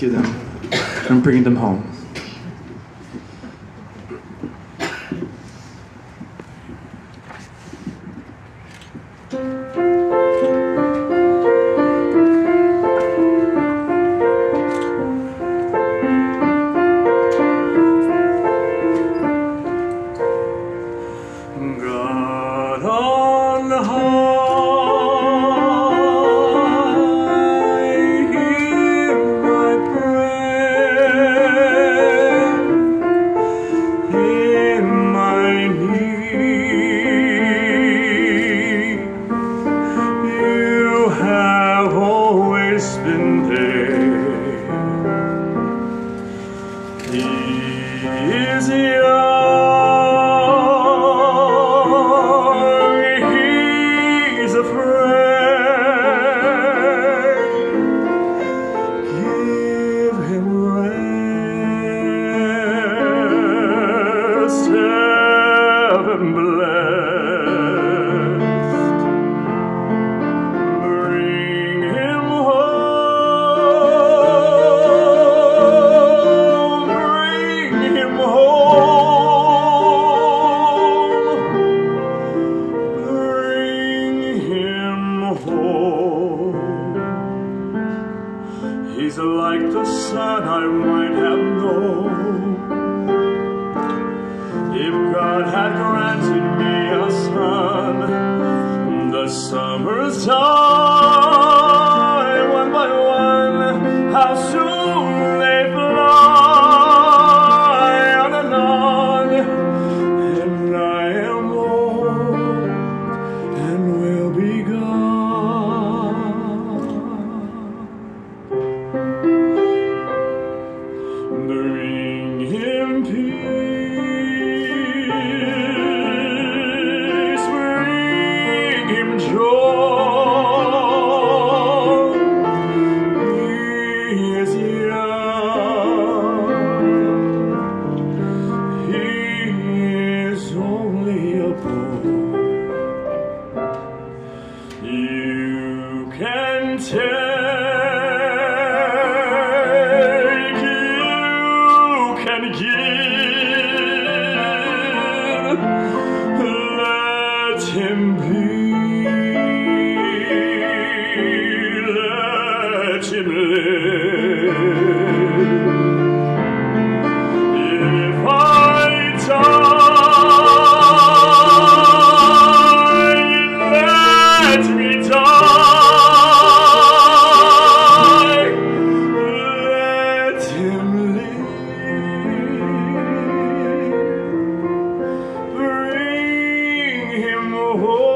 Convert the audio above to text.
Rescue them and bring them home. easier. the sun I might have known. If God had granted me a son The summer's time, one by one, how soon You can take, you can give. oh.